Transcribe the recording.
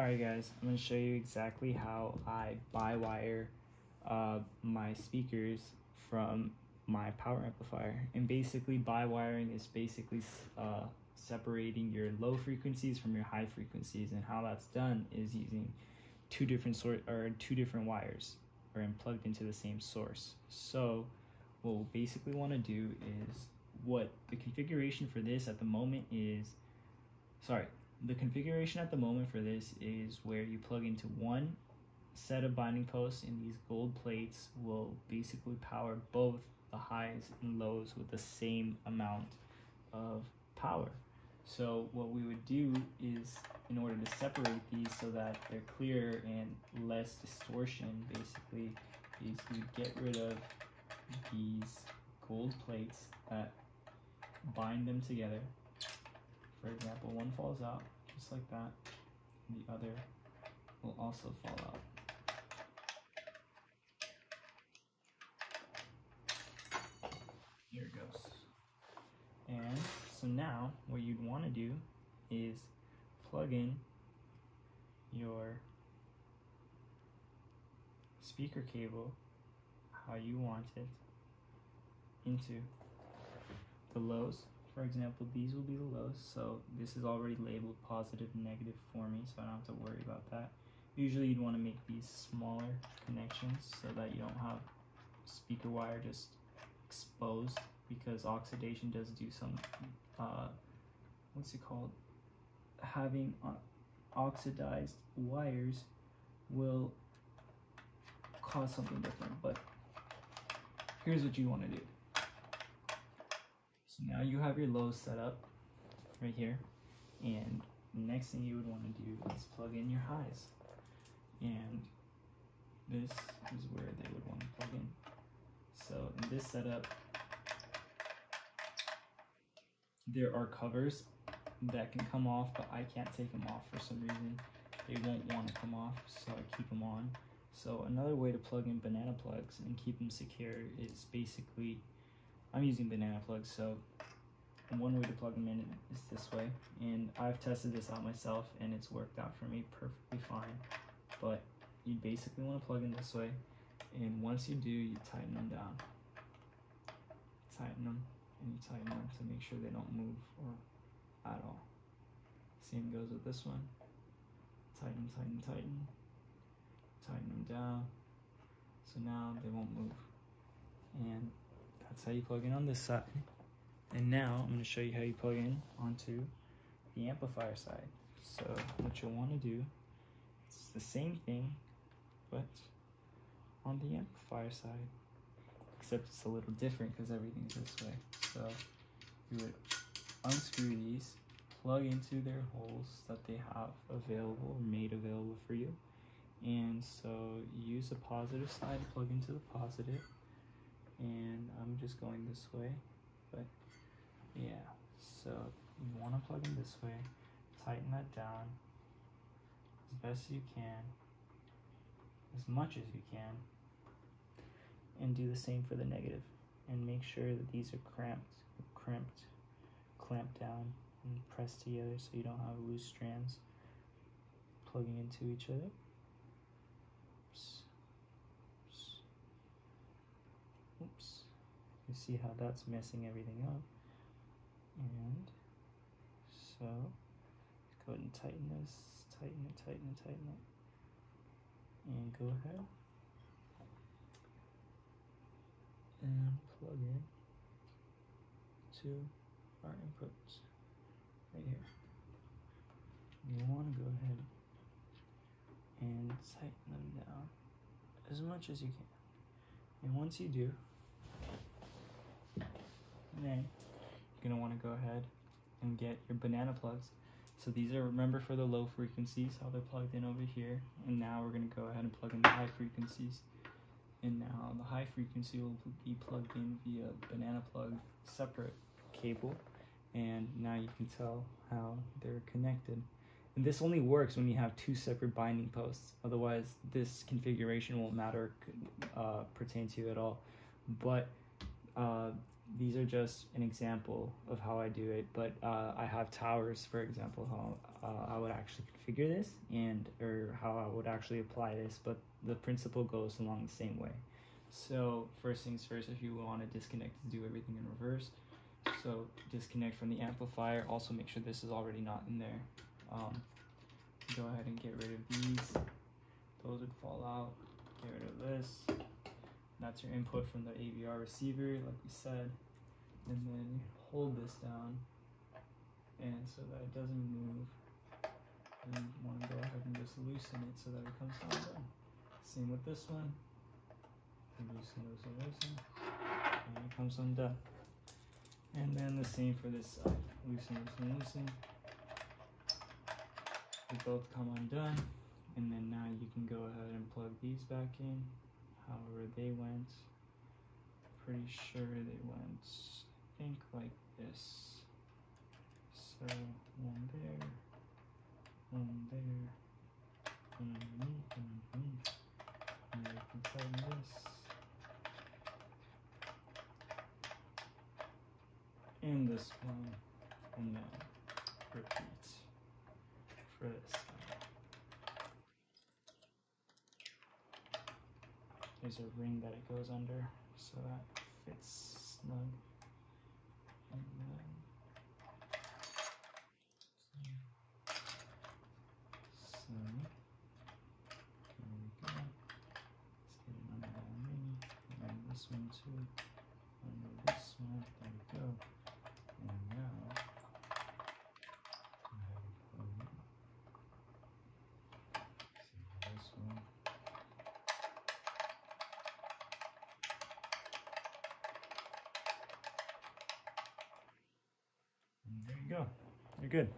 Alright guys, I'm going to show you exactly how I bi-wire uh, my speakers from my power amplifier. And basically bi-wiring is basically uh, separating your low frequencies from your high frequencies and how that's done is using two different sort or two different wires or plugged into the same source. So what we'll basically want to do is what the configuration for this at the moment is sorry the configuration at the moment for this is where you plug into one set of binding posts and these gold plates will basically power both the highs and lows with the same amount of power. So what we would do is in order to separate these so that they're clearer and less distortion basically is you get rid of these gold plates that bind them together for example, one falls out just like that, and the other will also fall out. Here it goes. And so now what you'd want to do is plug in your speaker cable how you want it into the lows for example, these will be the lows, so this is already labeled positive and negative for me, so I don't have to worry about that. Usually you'd want to make these smaller connections so that you don't have speaker wire just exposed because oxidation does do some, uh, what's it called? Having oxidized wires will cause something different, but here's what you want to do now you have your lows set up right here. And next thing you would want to do is plug in your highs. And this is where they would want to plug in. So in this setup, there are covers that can come off, but I can't take them off for some reason. They won't want to come off, so I keep them on. So another way to plug in banana plugs and keep them secure is basically I'm using banana plugs, so one way to plug them in is this way. And I've tested this out myself, and it's worked out for me perfectly fine. But you basically want to plug in this way, and once you do, you tighten them down. Tighten them, and you tighten them to make sure they don't move or at all. Same goes with this one. Tighten, tighten, tighten. Tighten them down. So now they won't move. And that's how you plug in on this side. And now I'm going to show you how you plug in onto the amplifier side. So what you'll want to do, it's the same thing, but on the amplifier side, except it's a little different because everything's this way. So you would unscrew these, plug into their holes that they have available or made available for you. And so use the positive side plug into the positive and I'm just going this way but yeah. So you want to plug in this way tighten that down as best you can as much as you can and do the same for the negative and make sure that these are cramped cramped clamped down and pressed together so you don't have loose strands plugging into each other See how that's messing everything up. And so, go ahead and tighten this, tighten it, tighten it, tighten it. And go ahead and plug in to our inputs right here. You want to go ahead and tighten them down as much as you can. And once you do, you're gonna want to go ahead and get your banana plugs. So these are, remember for the low frequencies, how they're plugged in over here. And now we're gonna go ahead and plug in the high frequencies. And now the high frequency will be plugged in via banana plug separate cable. And now you can tell how they're connected. And this only works when you have two separate binding posts. Otherwise, this configuration won't matter, uh, pertain to you at all. But uh, these are just an example of how I do it, but uh, I have towers, for example, how uh, I would actually configure this and or how I would actually apply this, but the principle goes along the same way. So first things first, if you want to disconnect do everything in reverse, so disconnect from the amplifier. Also make sure this is already not in there. Um, go ahead and get rid of these. Those would fall out. Get rid of this. That's your input from the AVR receiver, like we said. And then you hold this down. And so that it doesn't move. And want to go ahead and just loosen it so that it comes down. down. Same with this one. Loosen, loosen, loosen. And it comes undone. And then the same for this side. Loosen, loosen, loosen. They both come undone. And then now you can go ahead and plug these back in however they went. Pretty sure they went, I think like this. So one there, one there, underneath, underneath. And you can tighten this. And this one, and then repeat for this. A ring that it goes under so that fits snug. And then this one too. This one. There we go. And You're good.